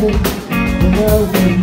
Nobody